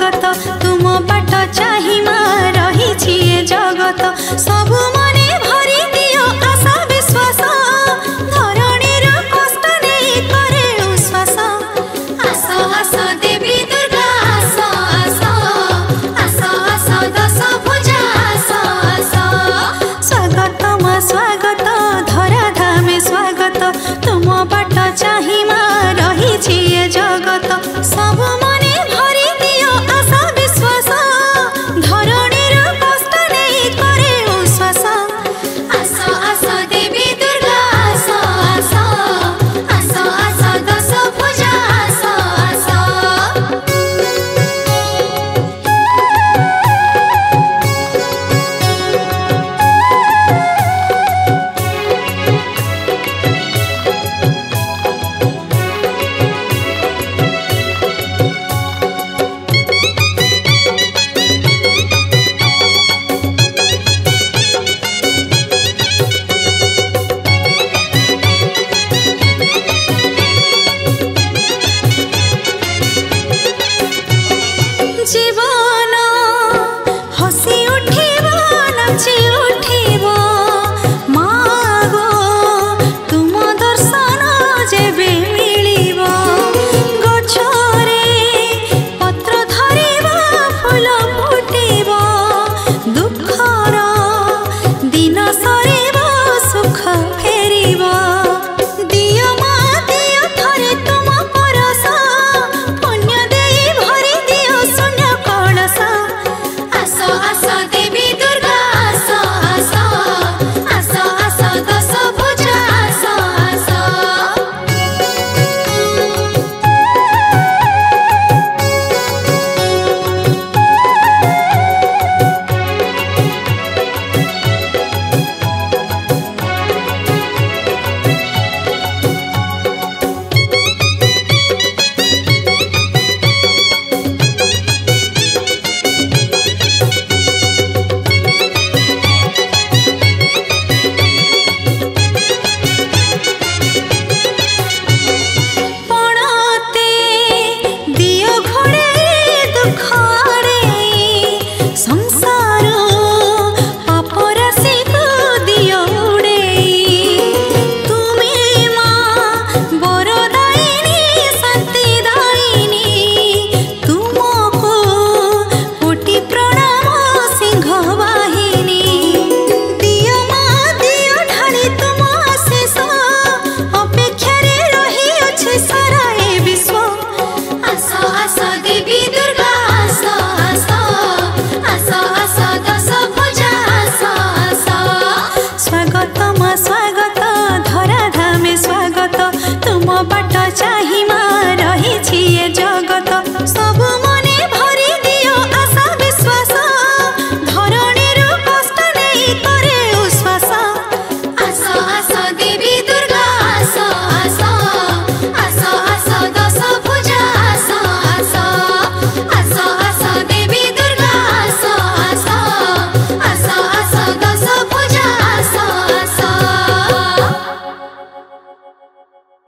करता तुम बट स्वागतम स्वागत